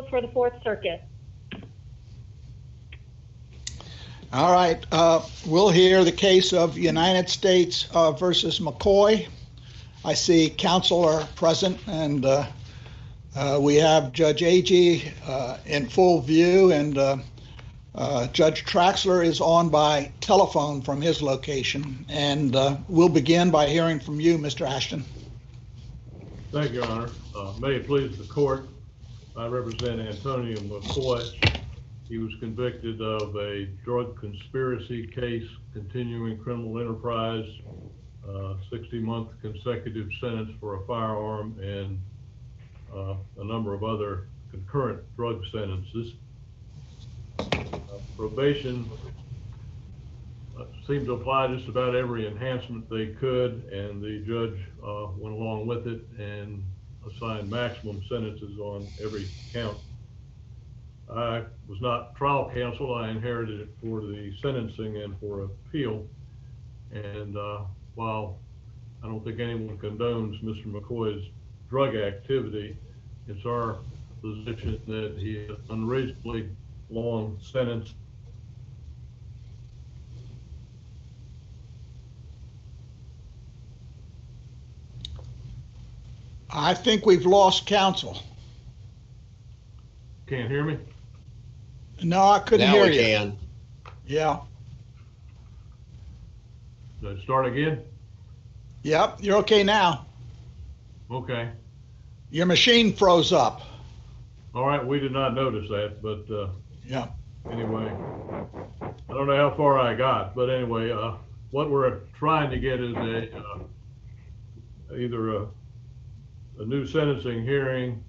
Appeals for the Fourth Circuit. All right, uh, we'll hear the case of United States uh, versus McCoy. I see counsel are present, and uh, uh, we have Judge Agee uh, in full view, and uh, uh, Judge Traxler is on by telephone from his location. And uh, we'll begin by hearing from you, Mr. Ashton. Thank you, Your Honor. Uh, May it please the court, I represent Antonio McCoy. He was convicted of a drug conspiracy case, continuing criminal enterprise, 60-month consecutive sentence for a firearm, and uh, a number of other concurrent drug sentences. Uh, Probation uh, seemed to apply just about every enhancement they could, and the judge uh, went along with it and assigned maximum sentences on every count. I was not trial counsel. I inherited it for the sentencing and for appeal. And uh, while I don't think anyone condones Mr. McCoy's drug activity, it's our position that he is unreasonably long sentence I think we've lost counsel. Can't hear me? No, I couldn't Now hear we you. can. Yeah, Should I start again? yep, you're okay now. Okay. Your machine froze up. All right, we did not notice that, but uh, Yeah. anyway, I don't know how far I got, but anyway, uh, what we're trying to get is a, uh, either a, a new sentencing hearing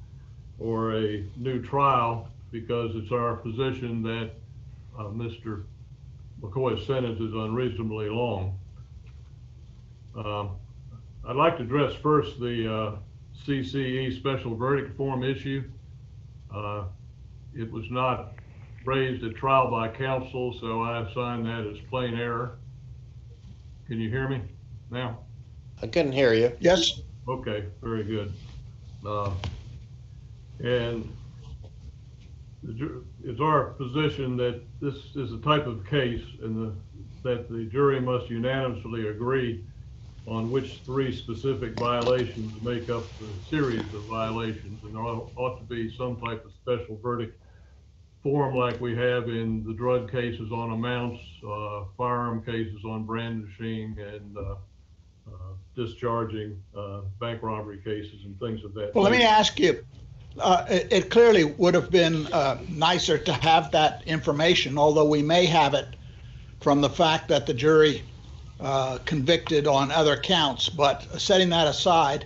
or a new trial, because it's our position that, uh, Mr. McCoy's sentence is unreasonably long. Um, I'd like to address first the, uh, CCE special verdict form issue. Uh, It was not raised at trial by counsel, so I assign that as plain error. Can you hear me now? I couldn't hear you. Yes, Okay, very good. Uh, And it's our position that this is a type of case and that the jury must unanimously agree on which three specific violations make up the series of violations. And there ought ought to be some type of special verdict form like we have in the drug cases on amounts, uh, firearm cases on brandishing and, uh, discharging, uh, bank robbery cases and things of that. well, let me ask you, uh, it, it clearly would have been uh, nicer to have that information, although we may have it from the fact that the jury uh, convicted on other counts. But setting that aside,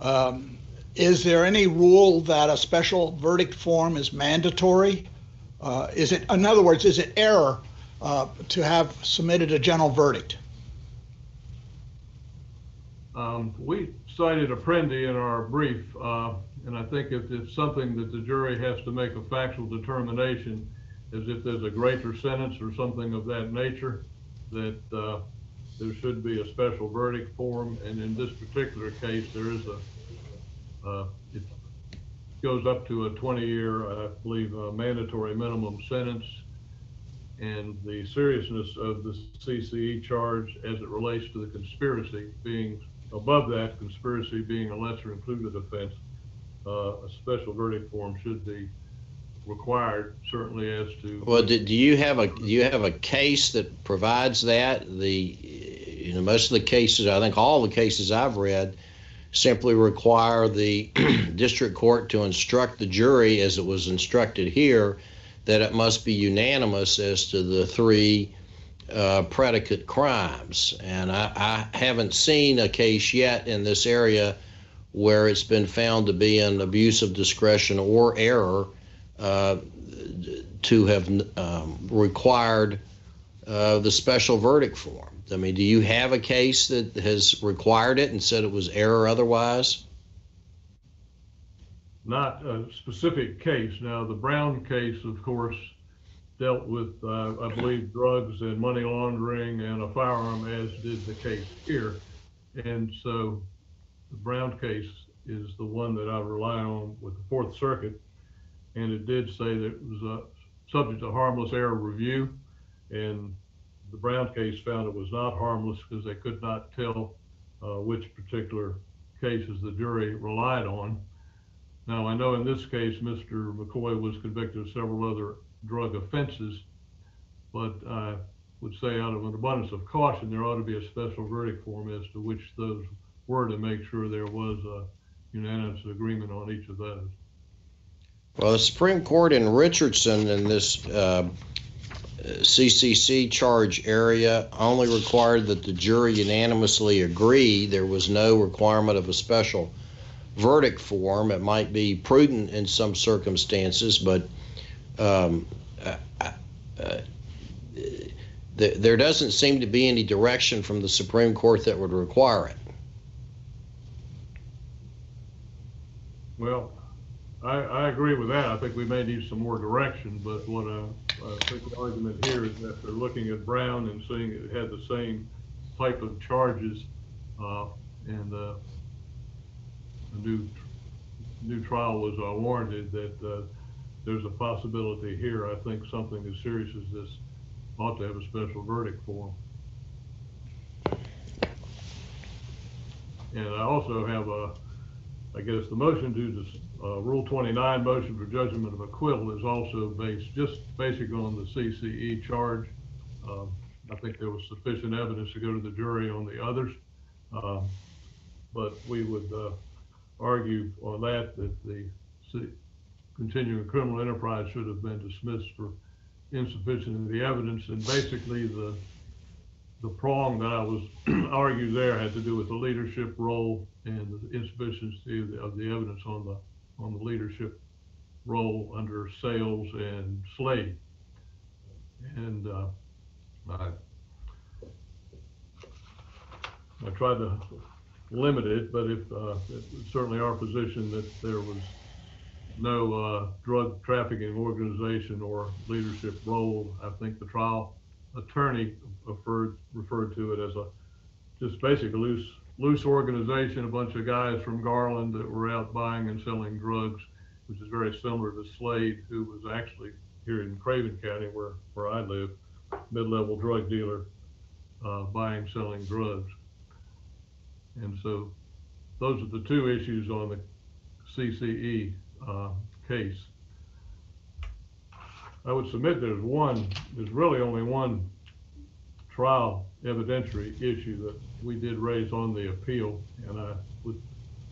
um, is there any rule that a special verdict form is mandatory? Uh, is it, in other words, is it error uh, to have submitted a general verdict? Um, we cited Apprendi in our brief, uh, and I think if it's something that the jury has to make a factual determination, as if there's a greater sentence or something of that nature, that, uh, there should be a special verdict form, and in this particular case, there is a, uh, it goes up to a twenty-year, I believe, uh, mandatory minimum sentence. And the seriousness of the CCE charge as it relates to the conspiracy being above that, conspiracy being a lesser included offense, uh, a special verdict form should be required, certainly as to. Well, do, do you have a do you have a case that provides that? The you know most of the cases, I think all the cases I've read, simply require the district court to instruct the jury, as it was instructed here, that it must be unanimous as to the three uh, predicate crimes. And I, I haven't seen a case yet in this area where it's been found to be an abuse of discretion or error uh, to have um, required uh, the special verdict form. I mean, do you have a case that has required it and said it was error otherwise? not a specific case. Now, the Brown case, of course, dealt with, uh, I believe, drugs and money laundering and a firearm, as did the case here. And so the Brown case is the one that I rely on with the Fourth Circuit. and it did say that it was uh, subject to harmless error review. And the Brown case found it was not harmless because they could not tell uh, which particular cases the jury relied on. Now, I know in this case, Mr. McCoy was convicted of several other drug offenses, but I would say out of an abundance of caution, there ought to be a special verdict form as to which those were to make sure there was a unanimous agreement on each of those. Well, the Supreme Court in Richardson in this uh, CCE charge area only required that the jury unanimously agree. There was no requirement of a special verdict form. It might be prudent in some circumstances, but um, uh, uh, th- there doesn't seem to be any direction from the Supreme Court that would require it. Well, I, I agree with that. I think we may need some more direction, but what I, I think the argument here is that they're looking at Brown and seeing it had the same type of charges, uh, and, uh, a new, new trial was uh, warranted, that, uh, there's a possibility here. I think something as serious as this ought to have a special verdict for. And I also have a, I guess the motion to uh, Rule twenty-nine motion for judgment of acquittal is also based, just basically on the CCE charge. Um, I think there was sufficient evidence to go to the jury on the others. Um, But we would, uh, argue on that, that the continuing criminal enterprise should have been dismissed for insufficient of the evidence. And basically, the, the prong that I was argued there had to do with the leadership role and the insufficiency of the, evidence on the, on the leadership role under Sales and Slade. And, uh, I, tried to limit it, but if, uh, it's certainly our position that there was no, uh, drug trafficking organization or leadership role. I think the trial attorney referred, referred to it as a, just basically loose, loose organization, a bunch of guys from Garland that were out buying and selling drugs, which is very similar to Slade, who was actually here in Craven County where, where I live, mid-level drug dealer, uh, buying, selling drugs. And so those are the two issues on the CCE, case. I would submit there's one, there's really only one trial evidentiary issue that we did raise on the appeal, and I would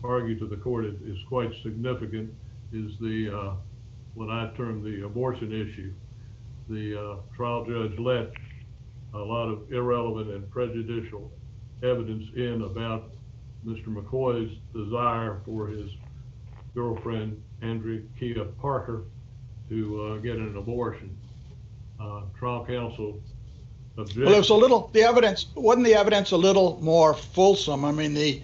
argue to the court it is quite significant, is the, uh, what I term the abortion issue. The, uh, trial judge let a lot of irrelevant and prejudicial evidence in about Mr. McCoy's desire for his girlfriend, Andrea Kia Parker, to, uh, get an abortion. Uh, trial counsel objected. Well, it was a little, the evidence, wasn't the evidence a little more fulsome? I mean, the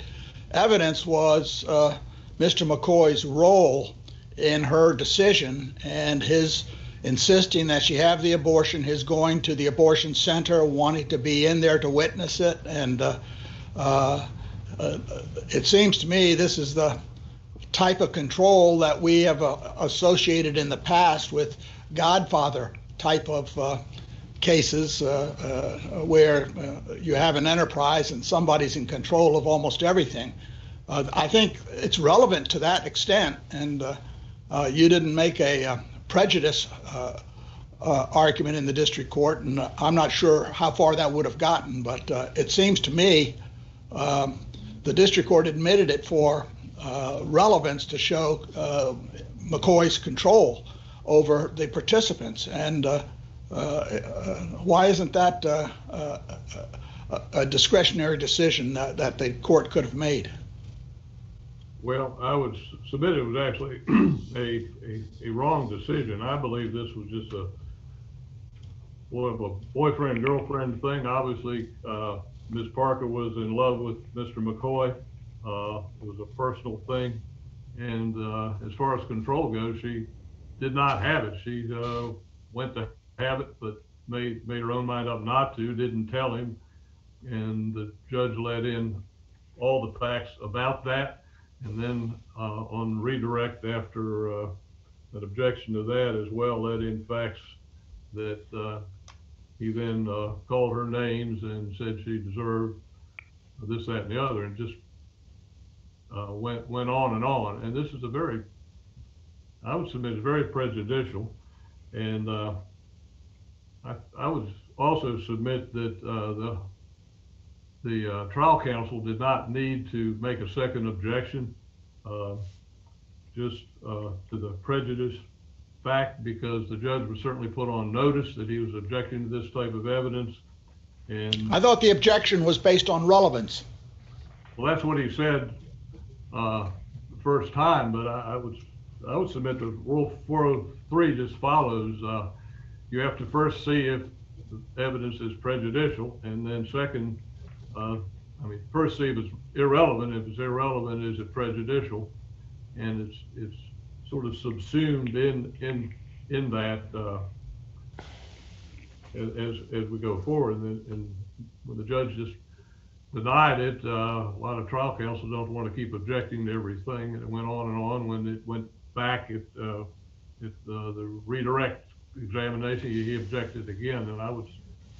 evidence was uh, Mr. McCoy's role in her decision and his insisting that she have the abortion, his going to the abortion center, wanting to be in there to witness it. And uh, uh, uh, it seems to me this is the type of control that we have uh, associated in the past with Godfather type of uh, cases uh, uh, where uh, you have an enterprise and somebody's in control of almost everything. Uh, I think it's relevant to that extent, and you didn't make a prejudice argument in the district court, and I'm not sure how far that would have gotten, but it seems to me um, the district court admitted it for relevance to show uh, McCoy's control over the participants. And uh, uh, uh, why isn't that uh, uh, a- discretionary decision that, that the court could have made? Well, I would submit it was actually a, a, a wrong decision. I believe this was just a, well, of a boyfriend, girlfriend thing. Obviously, uh, Ms. Parker was in love with Mr. McCoy. Uh, it was a personal thing. And, uh, as far as control goes, she did not have it. She, uh, went to have it, but made, made her own mind up not to, didn't tell him. And the judge let in all the facts about that. And then, uh, on redirect after, uh, an objection to that as well, let in facts that, uh, he then, called her names and said she deserved this, that, and the other, and just, uh, went, went on and on. And this is a very, I would submit, is very prejudicial. And, uh, I, I would also submit that, uh, the, the, uh, trial counsel did not need to make a second objection, uh, just, uh, to the prejudice fact, because the judge was certainly put on notice that he was objecting to this type of evidence. And, I thought the objection was based on relevance. well, that's what he said, uh, the first time, but I, would, I would submit that Rule four oh three just follows, uh, you have to first see if the evidence is prejudicial, and then second, uh, I mean, first see if it's irrelevant, if it's irrelevant, is it prejudicial? And it's, it's sort of subsumed in, in, in that, uh, as, as, as we go forward, and, and when the judge just denied it, uh, a lot of trial counsel don't want to keep objecting to everything, and it went on and on, when it went back, it, uh, uh, the redirect examination, he objected again, and I would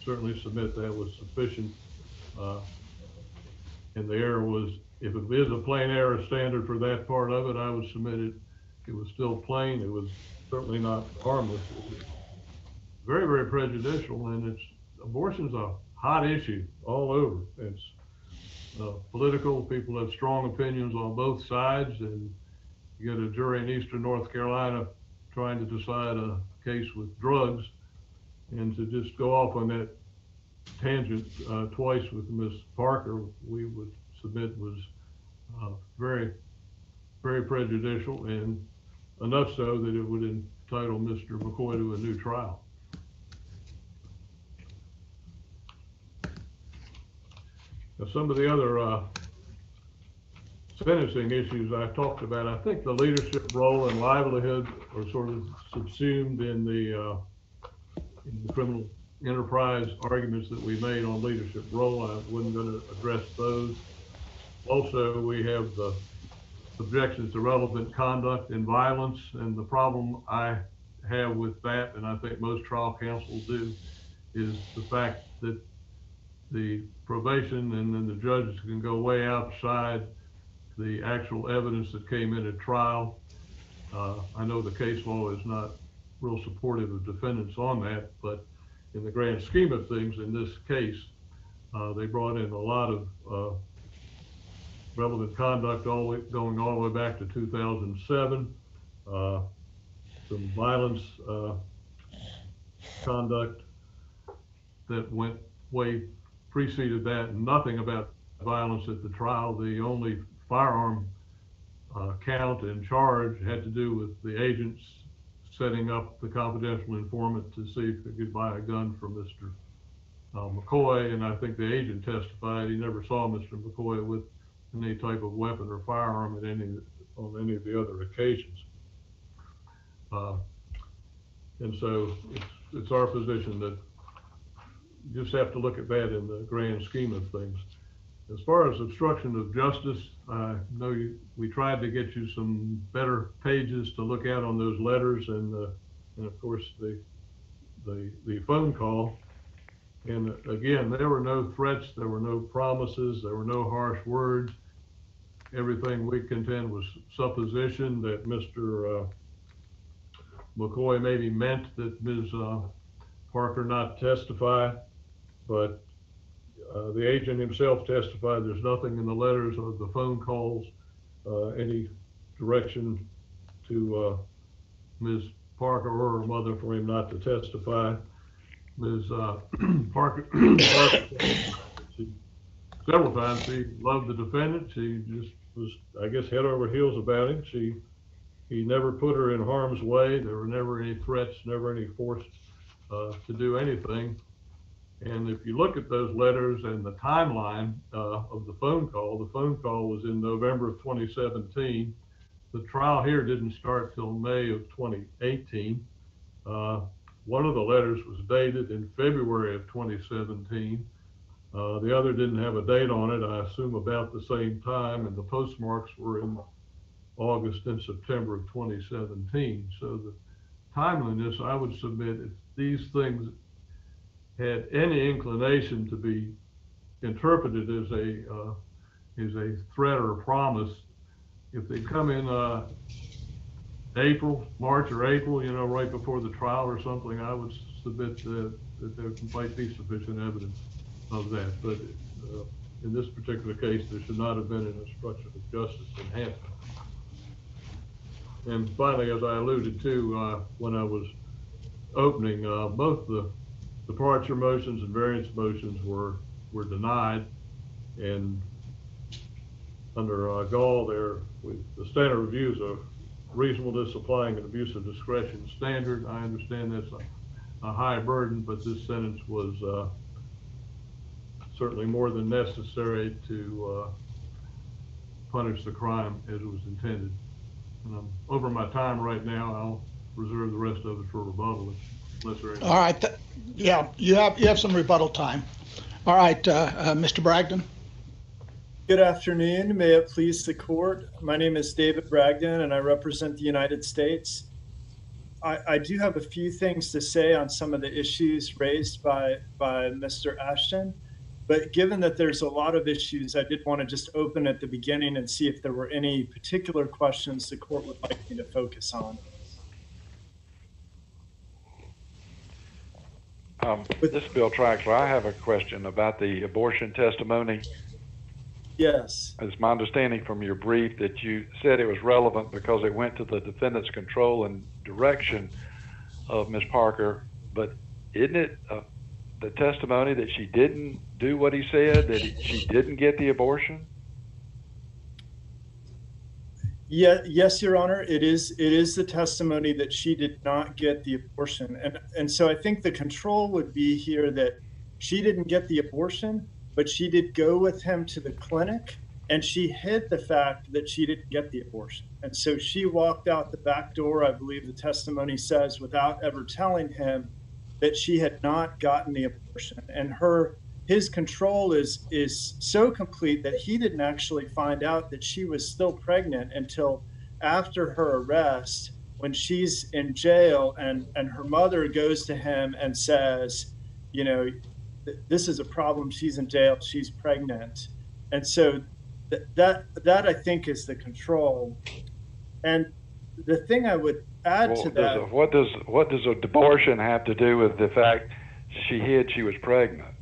certainly submit that was sufficient, uh, and the error was, if it is a plain error standard for that part of it, I would submit it, it was still plain, it was certainly not harmless. Very, very prejudicial, and it's, abortion's a hot issue all over. It's, uh, political, people have strong opinions on both sides, and you get a jury in eastern North Carolina trying to decide a case with drugs, and to just go off on that tangent uh, twice with Ms. Parker, we would submit was uh, very, very prejudicial, and enough so that it would entitle Mr. McCoy to a new trial. Some of the other uh, sentencing issues I talked about, I think the leadership role and livelihood are sort of subsumed in the, uh, in the criminal enterprise arguments that we made on leadership role. I wasn't going to address those. Also, we have the objections to relevant conduct and violence, and the problem I have with that, and I think most trial counsels do, is the fact that the probation and then the judges can go way outside the actual evidence that came in at trial. Uh, I know the case law is not real supportive of defendants on that, but in the grand scheme of things, in this case, uh, they brought in a lot of, uh, relevant conduct all going all the way back to two thousand seven. Uh, some violence, uh, conduct that went way preceded that, nothing about violence at the trial. The only firearm uh, count and charge had to do with the agents setting up the confidential informant to see if they could buy a gun from Mr. uh, McCoy. And I think the agent testified he never saw Mr. McCoy with any type of weapon or firearm on any of the other occasions. Uh, And so it's, our position that just have to look at that in the grand scheme of things. As far as obstruction of justice, I know you, we tried to get you some better pages to look at on those letters and, uh, and of course, the, the, the phone call. And again, there were no threats, there were no promises, there were no harsh words. Everything we contend was supposition that Mr. uh, McCoy maybe meant that Ms. uh, Parker not testify, but uh, the agent himself testified there's nothing in the letters or the phone calls, uh, any direction to uh, Ms. Parker or her mother for him not to testify. Ms. uh, Parker, Parker, she- several times, she loved the defendant. She just was, I guess, head over heels about him. She, he never put her in harm's way. There were never any threats, never any force uh, to do anything. And if you look at those letters and the timeline uh, of the phone call, the phone call was in November of 2017. The trial here didn't start till May of 2018. Uh, One of the letters was dated in February of 2017. Uh, The other didn't have a date on it, I assume about the same time, and the postmarks were in August and September of 2017. So the timeliness, I would submit, if these things had any inclination to be interpreted as a, uh, as a threat or a promise, if they come in, uh, April, March or April, you know, right before the trial or something, I would submit that, that there might be sufficient evidence of that. But, uh, in this particular case, there should not have been an obstruction of justice enhancement. And finally, as I alluded to, uh, when I was opening, uh, both the departure motions and variance motions were, were denied. And under, uh, Gall there, with, the standard reviews of reasonableness applying an abuse of discretion standard. I understand that's a, a high burden, but this sentence was, uh, certainly more than necessary to, uh, punish the crime as it was intended. And I'm over my time right now. I'll reserve the rest of it for rebuttal unless there are any. All right, th- yeah, you have, you have some rebuttal time. All right, uh, uh, Mr. Bragdon? Good afternoon. May it please the court. My name is David Bragdon and I represent the United States. I, I do have a few things to say on some of the issues raised by, by Mr. Ashton. But given that there's a lot of issues, I did want to just open at the beginning and see if there were any particular questions the court would like me to focus on. Um, This is Bill Traxler. I have a question about the abortion testimony. Yes, It's my understanding from your brief that you said it was relevant because it went to the defendant's control and direction of Ms. Parker, but isn't it uh, the testimony that she didn't do what he said, that he- she didn't get the abortion? Yeah, yes, Your Honor, it is, it is the testimony that she did not get the abortion. And, and so I think the control would be here that she didn't get the abortion, but she did go with him to the clinic and she hid the fact that she didn't get the abortion. And so she walked out the back door, I believe the testimony says, without ever telling him that she had not gotten the abortion. And her, his control is is so complete that he didn't actually find out that she was still pregnant until after her arrest when she's in jail and and her mother goes to him and says you know this is a problem. She's in jail. She's pregnant. And so th- that that i think is the control. And the thing i would add Well, to does that a- What does, what does a abortion have to do with the fact she hid she was pregnant?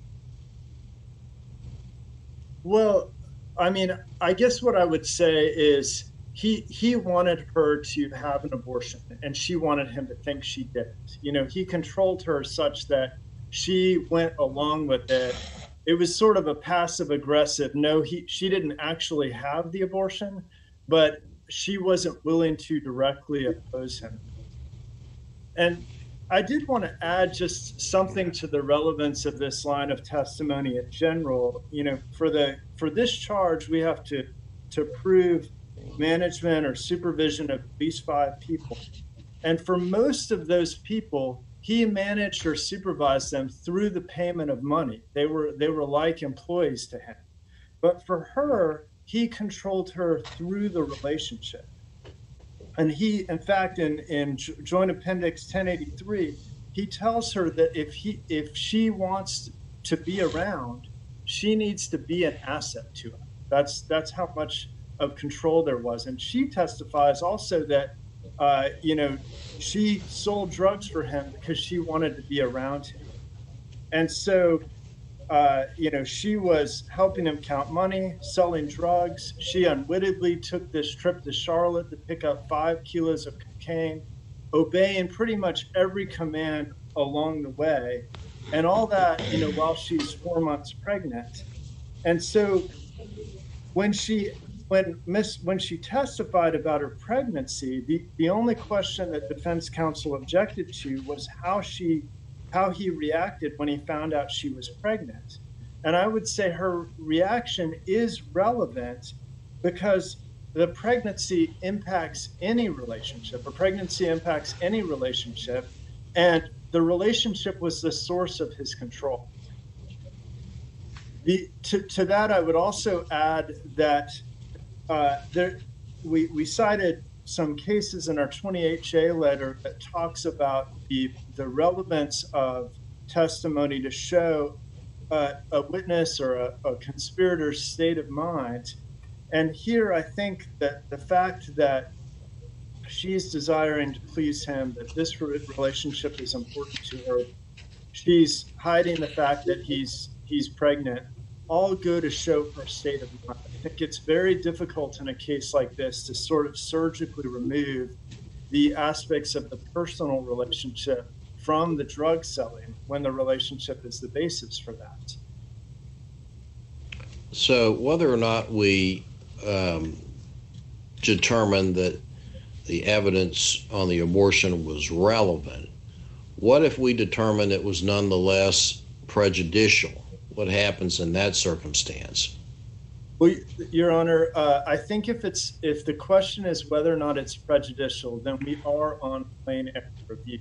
Well, I mean, I guess what I would say is he he wanted her to have an abortion, and she wanted him to think she didn't. You know, he controlled her such that she went along with it. It was sort of a passive aggressive. No, he she didn't actually have the abortion, but she wasn't willing to directly oppose him. And I did want to add just something to the relevance of this line of testimony in general. You know, for the for this charge, we have to to prove management or supervision of least five people. And for most of those people, he managed or supervised them through the payment of money. They were they were like employees to him. But for her, he controlled her through the relationship and he in fact in in joint appendix 1083 he tells her that if he if she wants to be around she needs to be an asset to him. That's that's how much of control there was. And she testifies also that uh, you know she sold drugs for him because she wanted to be around him. And so uh, you know, she was helping him count money, selling drugs. She unwittingly took this trip to Charlotte to pick up five kilos of cocaine, obeying pretty much every command along the way. And all that, you know, while she's four months pregnant. And so when she when Miss when she testified about her pregnancy, the, the only question that defense counsel objected to was how she how he reacted when he found out she was pregnant. And I would say her reaction is relevant because the pregnancy impacts any relationship. A pregnancy impacts any relationship. And the relationship was the source of his control. The, to, to that, I would also add that uh, there, we, we cited some cases in our 28J letter that talks about the, the relevance of testimony to show uh, a witness or a, a conspirator's state of mind. And here, I think that the fact that she's desiring to please him, that this relationship is important to her, she's hiding the fact that he's he's pregnant. All go to show her state of mind. I gets very difficult in a case like this to sort of surgically remove the aspects of the personal relationship from the drug selling when the relationship is the basis for that. So whether or not we um, determine that the evidence on the abortion was relevant, what if we determine it was nonetheless prejudicial? What happens in that circumstance? Well, Your Honor, uh, I think if it's if the question is whether or not it's prejudicial, then we are on plain error review.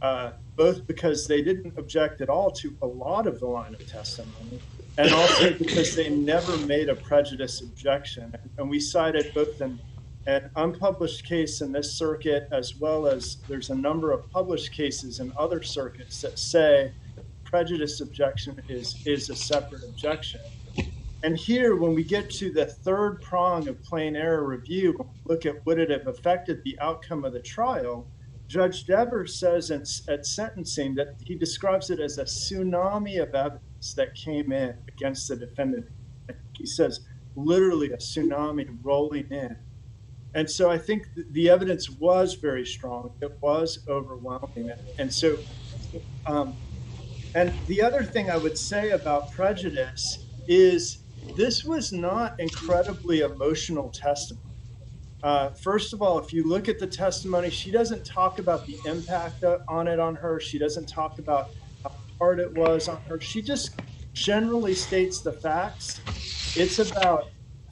Uh, both because they didn't object at all to a lot of the line of testimony, and also because they never made a prejudice objection. And we cited both an, an unpublished case in this circuit as well as there's a number of published cases in other circuits that say prejudice objection is is a separate objection. And here, when we get to the third prong of plain error review, look at would it have affected the outcome of the trial. Judge Devers says in, at sentencing that he describes it as a tsunami of evidence that came in against the defendant. He says literally a tsunami rolling in. And so I think the evidence was very strong. It was overwhelming. And so, um, and the other thing I would say about prejudice is this was not incredibly emotional testimony. Uh, first of all, if you look at the testimony, she doesn't talk about the impact on it on her. She doesn't talk about how hard it was on her. She just generally states the facts. It's about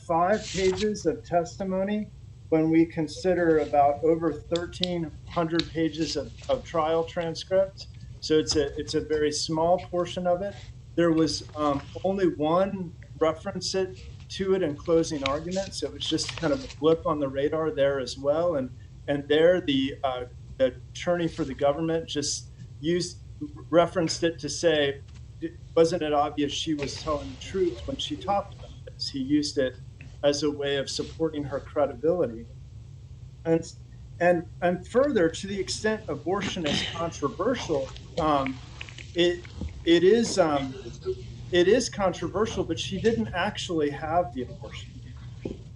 five pages of testimony when we consider about over 1,300 pages of, of trial transcripts. So it's a it's a very small portion of it. There was um, only one reference it to it in closing arguments. It was just kind of a blip on the radar there as well. And and there the uh, the attorney for the government just used referenced it to say, wasn't it obvious she was telling the truth when she talked about this? He used it as a way of supporting her credibility. And and and further, to the extent abortion is controversial, um, it it is um, it is controversial, but she didn't actually have the abortion.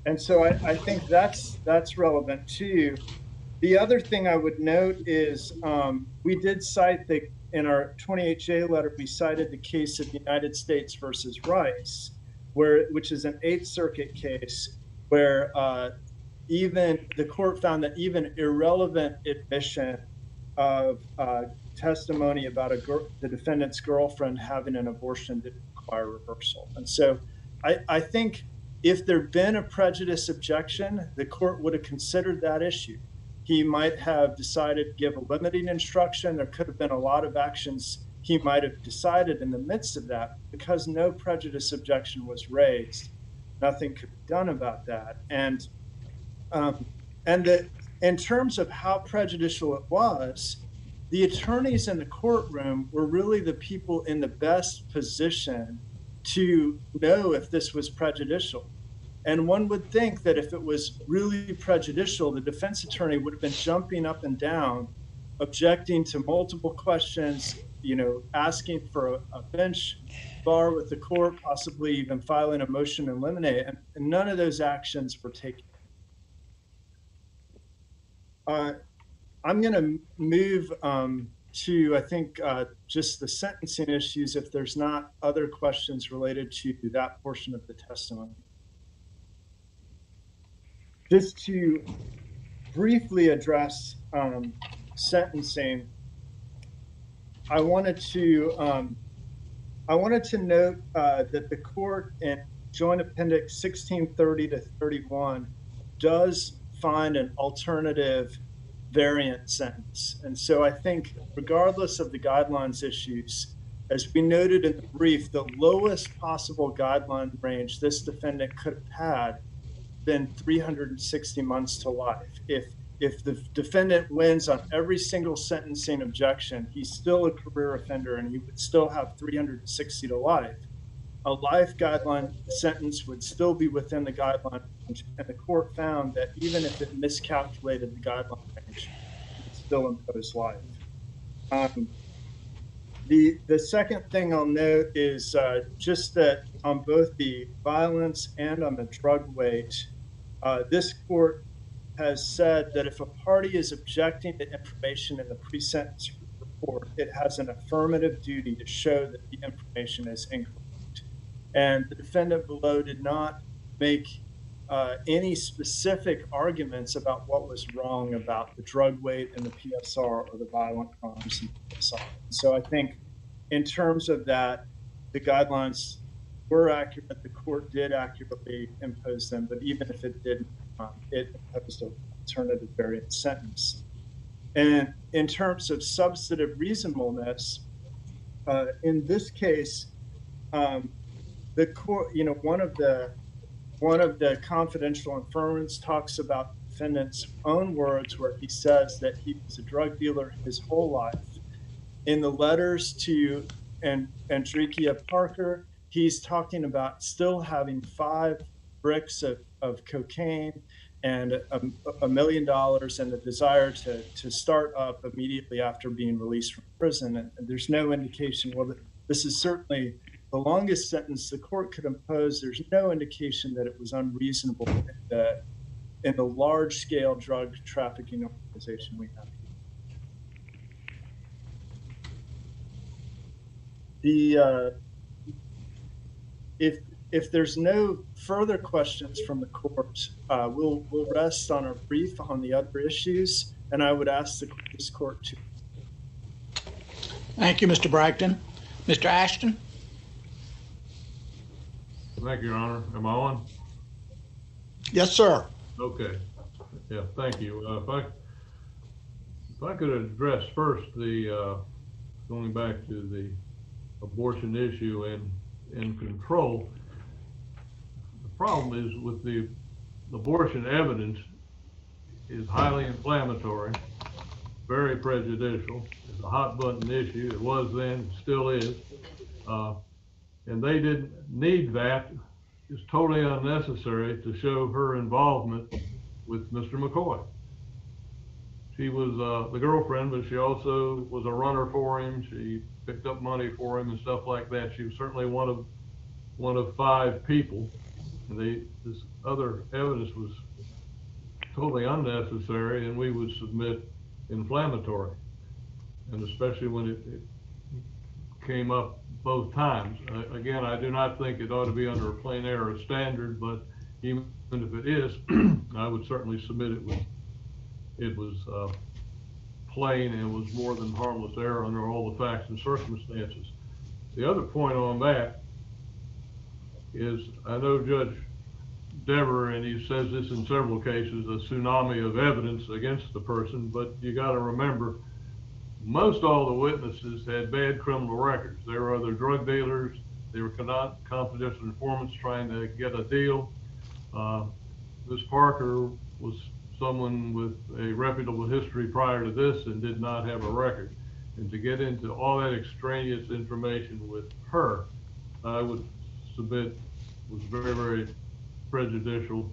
And so I, I think that's that's relevant too. The other thing I would note is um, we did cite the in our 28J letter we cited the case of the United States versus Rice, where which is an Eighth Circuit case where uh, even the court found that even irrelevant admission of uh, testimony about the defendant's girlfriend having an abortion didn't require reversal. And so I, I think if there'd been a prejudice objection, the court would have considered that issue. He might have decided to give a limiting instruction. There could have been a lot of actions he might have decided in the midst of that because no prejudice objection was raised. Nothing could be done about that. And um, and that in terms of how prejudicial it was, the attorneys in the courtroom were really the people in the best position to know if this was prejudicial. And one would think that if it was really prejudicial, the defense attorney would have been jumping up and down, objecting to multiple questions, you know, asking for a, a bench bar with the court, possibly even filing a motion in limine. And, and none of those actions were taken. Uh, I'm going to move um, to, I think, uh, just the sentencing issues if there's not other questions related to that portion of the testimony. Just to briefly address um, sentencing, I wanted to um, I wanted to note uh, that the court in Joint Appendix 1630 to 31 does find an alternative variant sentence. And so I think, regardless of the guidelines issues, as we noted in the brief, the lowest possible guideline range this defendant could have had been 360 months to life. If if the defendant wins on every single sentencing objection, he's still a career offender and he would still have 360 to life. A life guideline sentence would still be within the guideline range, and the court found that even if it miscalculated the guideline range, it still imposed life. Um, the the second thing I'll note is uh, just that on both the violence and on the drug weight, uh, this court has said that if a party is objecting to information in the pre-sentence report, it has an affirmative duty to show that the information is incorrect. And the defendant below did not make uh, any specific arguments about what was wrong about the drug weight in the PSR or the violent crimes the PSR. So I think in terms of that, the guidelines were accurate. The court did accurately impose them, but even if it didn't, um, it imposed an alternative variant sentence. And in terms of substantive reasonableness, uh, in this case, um, the court, you know, one of the one of the confidential informants talks about the defendant's own words, where he says that he was a drug dealer his whole life. In the letters to and Andrikia Parker, he's talking about still having five bricks of, of cocaine and a, a million dollars and the desire to, to start up immediately after being released from prison. And there's no indication, well, this is certainly the longest sentence the court could impose. There's no indication that it was unreasonable in the, in the large scale drug trafficking organization we have. The uh, if if there's no further questions from the court, uh, we'll we'll rest on our brief on the other issues, and I would ask the, this court to. Thank you, Mr. Bragdon. Mr. Ashton? Thank you, Your Honor. Am I on? Yes, sir. Okay. Yeah, thank you. Uh, if I, if I could address first the, uh, going back to the abortion issue and, and control. The problem is with the abortion evidence is highly inflammatory, very prejudicial. It's a hot button issue. It was then, still is. Uh, and they didn't need that. It's totally unnecessary to show her involvement with Mr. McCoy. She was uh, the girlfriend, but she also was a runner for him. She picked up money for him and stuff like that. She was certainly one of one of five people. And they, this other evidence was totally unnecessary, and we would submit inflammatory, and especially when it, it came up both times. Uh, again, I do not think it ought to be under a plain error standard, but even if it is, I would certainly submit it was it was uh, plain and was more than harmless error under all the facts and circumstances. The other point on that is I know Judge Dever, and he says this in several cases, a tsunami of evidence against the person, but you got to remember most all the witnesses had bad criminal records. They were other drug dealers. They were confidential informants trying to get a deal. Uh, this Parker was someone with a reputable history prior to this and did not have a record. And to get into all that extraneous information with her, I would submit was very, very prejudicial.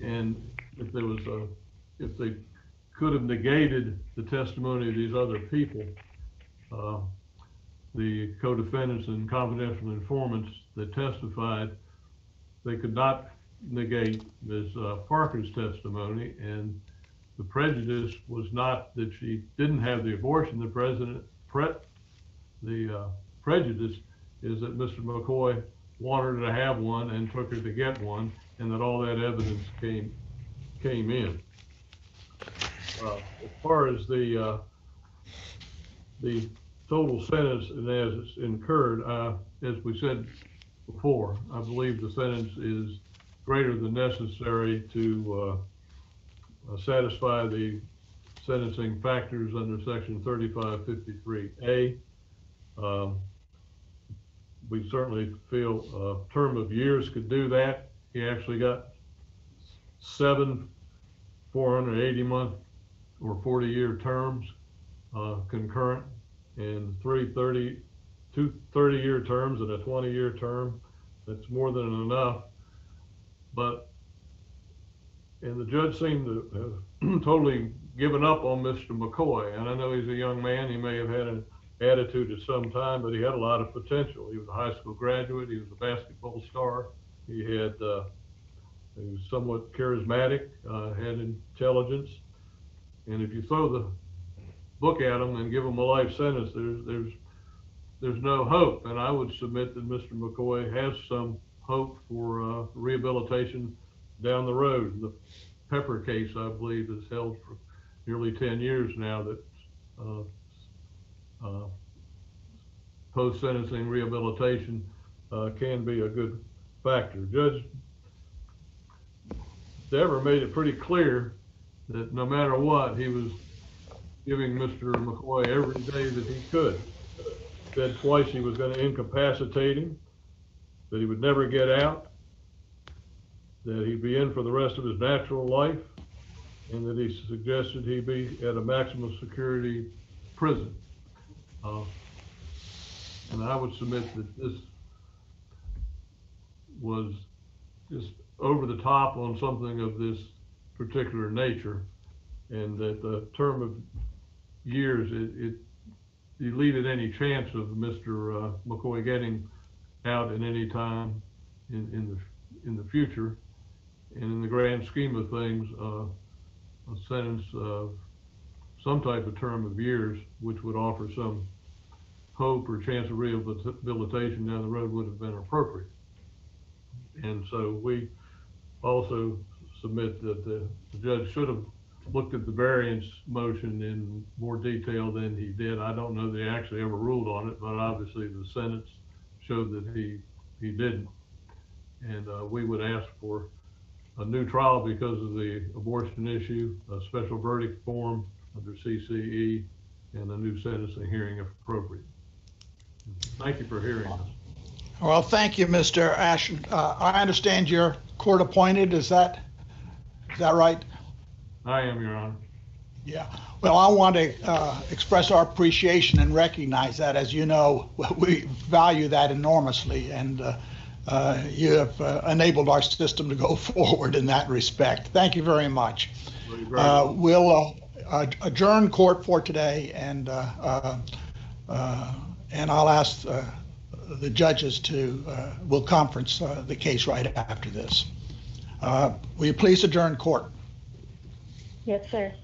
And if there was a, if they could have negated the testimony of these other people, uh, the co-defendants and confidential informants that testified, they could not negate Ms. uh, Parker's testimony, and the prejudice was not that she didn't have the abortion. The president, pre, the uh, prejudice is that Mr. McCoy wanted her to have one and took her to get one, and that all that evidence came came in. Uh, as far as the uh, the total sentence and as it's incurred, uh, as we said before, I believe the sentence is greater than necessary to uh, uh, satisfy the sentencing factors under section 3553A. Um, we certainly feel a term of years could do that. He actually got seven 480 month or 40 year terms uh, concurrent and three 30, two 30 year terms and a 20 year term. That's more than enough. But, and the judge seemed to have totally given up on Mr. McCoy. And I know he's a young man. He may have had an attitude at some time, but he had a lot of potential. He was a high school graduate. He was a basketball star. He had, uh, he was somewhat charismatic, uh, had intelligence. And if you throw the book at them and give them a life sentence, there's, there's, there's no hope. And I would submit that Mr. McCoy has some hope for, uh, rehabilitation down the road. The Pepper case, I believe, is held for nearly ten years now that, uh, uh, post-sentencing rehabilitation, uh, can be a good factor. Judge Dever made it pretty clear that no matter what, he was giving Mr. McCoy every day that he could. Said twice he was gonna incapacitate him, that he would never get out, that he'd be in for the rest of his natural life, and that he suggested he be at a maximum security prison. Uh, And I would submit that this was just over the top on something of this particular nature, and that the term of years, it, it deleted any chance of Mr. uh, McCoy getting out at any time in, in the, in the future. And in the grand scheme of things, uh, a sentence of some type of term of years, which would offer some hope or chance of rehabilitation down the road would have been appropriate. And so we also submit that the judge should have looked at the variance motion in more detail than he did. I don't know that he actually ever ruled on it, but obviously the sentence showed that he, he didn't. And, uh, we would ask for a new trial because of the abortion issue, a special verdict form under CCE, and a new sentencing hearing if appropriate. Thank you for hearing us. Well, thank you, Mr. Ashton. Uh, I understand you're court appointed, is that, is that right? I am, Your Honor. Yeah, well, I want to uh, express our appreciation and recognize that. As you know, we value that enormously, and uh, uh, you have uh, enabled our system to go forward in that respect. Thank you very much. Well, Uh. We'll uh, adjourn court for today, and, uh, uh, uh, and I'll ask uh, the judges to, uh, will conference uh, the case right after this. Uh, Will you please adjourn court? Yes, sir.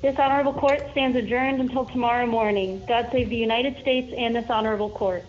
This honorable court stands adjourned until tomorrow morning. God save the United States and this honorable court.